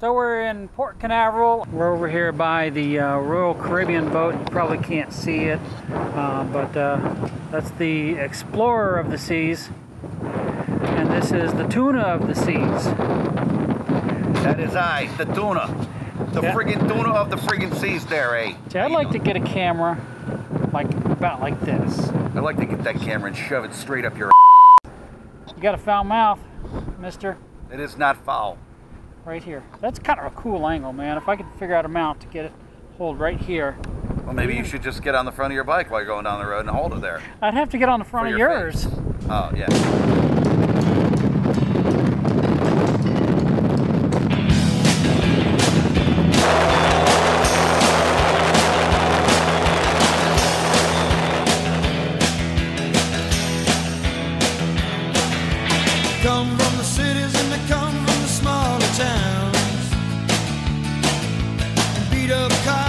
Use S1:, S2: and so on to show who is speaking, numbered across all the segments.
S1: So we're in Port Canaveral. We're over here by the uh, Royal Caribbean boat. You probably can't see it, uh, but uh, that's the Explorer of the Seas. And this is the Tuna of the Seas.
S2: That is I, the tuna. The
S1: Yeah.
S2: friggin' tuna of the friggin' seas there, eh?
S1: See, I'd like to get a camera like about like this.
S2: I'd like to get that camera and shove it straight up your
S1: You got a foul mouth, mister.
S2: It is not foul.
S1: Right here. That's kind of a cool angle, man. If I could figure out a mount to get it hold right here.
S2: Well, maybe you should just get on the front of your bike while you're going down the road and hold it there.
S1: I'd have to get on the front
S2: For
S1: of
S2: your
S1: yours.
S2: face. Oh, yeah.
S3: come Beat up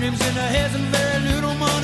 S3: names in their heads and very little money